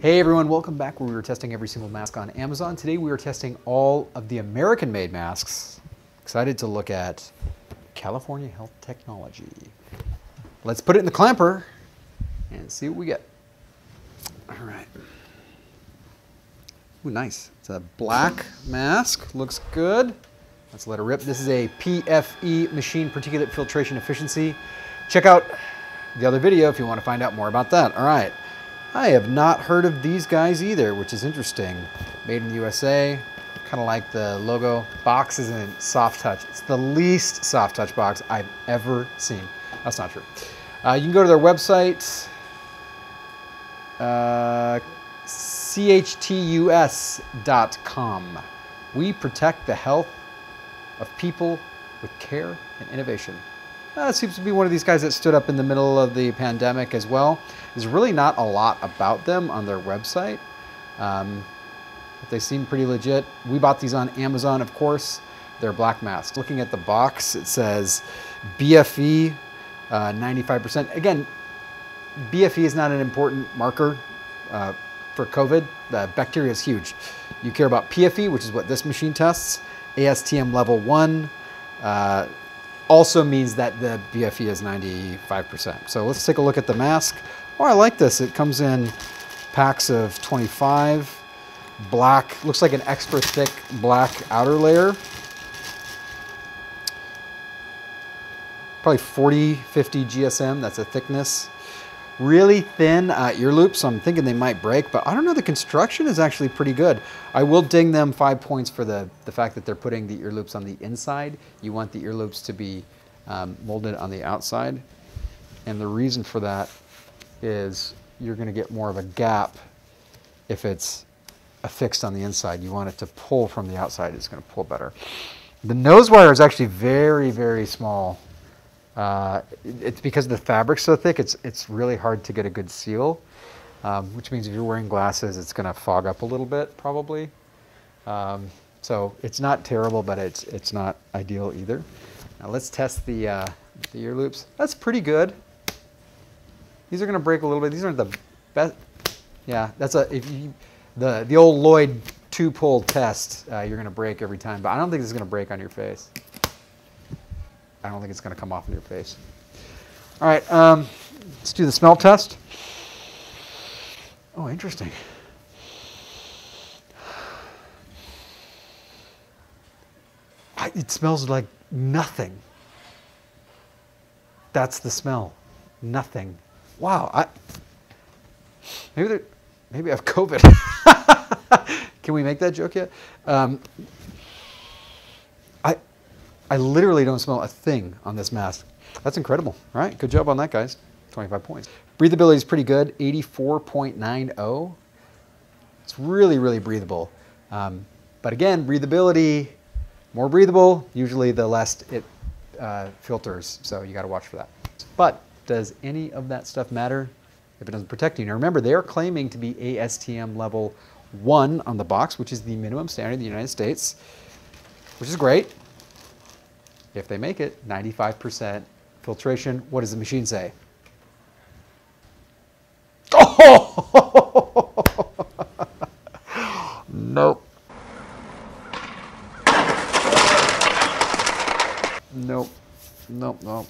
Hey everyone, welcome back where we were testing every single mask on Amazon. Today we are testing all of the American made masks. Excited to look at California Health Technology. Let's put it in the clamper and see what we get. All right. Ooh, nice. It's a black mask, looks good. Let's let it rip. This is a PFE machine particulate filtration efficiency. Check out the other video if you want to find out more about that. All right. I have not heard of these guys either, which is interesting. Made in the USA, kind of like the logo. Box isn't soft touch. It's the least soft touch box I've ever seen. That's not true. Uh, you can go to their website, uh, chtus.com. We protect the health of people with care and innovation. Uh, seems to be one of these guys that stood up in the middle of the pandemic as well. There's really not a lot about them on their website, um, but they seem pretty legit. We bought these on Amazon, of course. They're black masks. Looking at the box, it says BFE, uh, 95%. Again, BFE is not an important marker uh, for COVID. The bacteria is huge. You care about PFE, which is what this machine tests, ASTM level one, uh, also means that the BFE is 95%. So let's take a look at the mask. Oh, I like this. It comes in packs of 25. Black, looks like an extra thick black outer layer. Probably 40, 50 GSM, that's a thickness. Really thin uh, ear loops, so I'm thinking they might break, but I don't know, the construction is actually pretty good. I will ding them five points for the, the fact that they're putting the ear loops on the inside. You want the ear loops to be um, molded on the outside. And the reason for that is you're gonna get more of a gap if it's affixed on the inside. You want it to pull from the outside, it's gonna pull better. The nose wire is actually very, very small. Uh, it's because the fabric's so thick, it's, it's really hard to get a good seal, um, which means if you're wearing glasses, it's gonna fog up a little bit, probably. Um, so it's not terrible, but it's, it's not ideal either. Now let's test the, uh, the ear loops. That's pretty good. These are gonna break a little bit. These aren't the best. Yeah, that's a, if you, the, the old Lloyd two pull test, uh, you're gonna break every time, but I don't think this is gonna break on your face. I don't think it's gonna come off in your face. All right, um, let's do the smell test. Oh, interesting. I, it smells like nothing. That's the smell. Nothing. Wow. I, maybe, maybe I have COVID. Can we make that joke yet? Um, I literally don't smell a thing on this mask. That's incredible. All right, good job on that, guys. 25 points. Breathability is pretty good, 84.90. It's really, really breathable. Um, but again, breathability, more breathable, usually the less it uh, filters, so you gotta watch for that. But does any of that stuff matter if it doesn't protect you? Now remember, they are claiming to be ASTM level one on the box, which is the minimum standard in the United States, which is great. If they make it, 95% filtration, what does the machine say? Oh! nope. Nope. Nope, nope.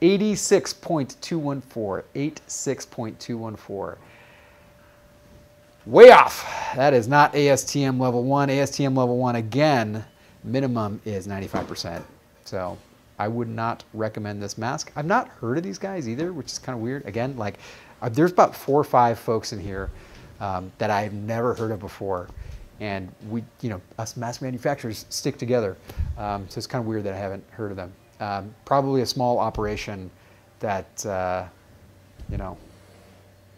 86.214. 86.214. Way off. That is not ASTM level 1. ASTM level 1, again, minimum is 95%. So I would not recommend this mask. I've not heard of these guys either, which is kind of weird. Again, like uh, there's about four or five folks in here um, that I've never heard of before. And we, you know, us mask manufacturers stick together. Um, so it's kind of weird that I haven't heard of them. Um, probably a small operation that, uh, you know,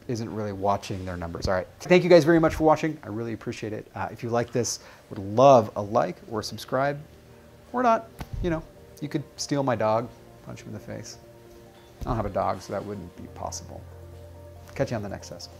isn't really watching their numbers. All right. Thank you guys very much for watching. I really appreciate it. Uh, if you like this, would love a like or subscribe. Or not, you know, you could steal my dog, punch him in the face. I don't have a dog, so that wouldn't be possible. Catch you on the next test.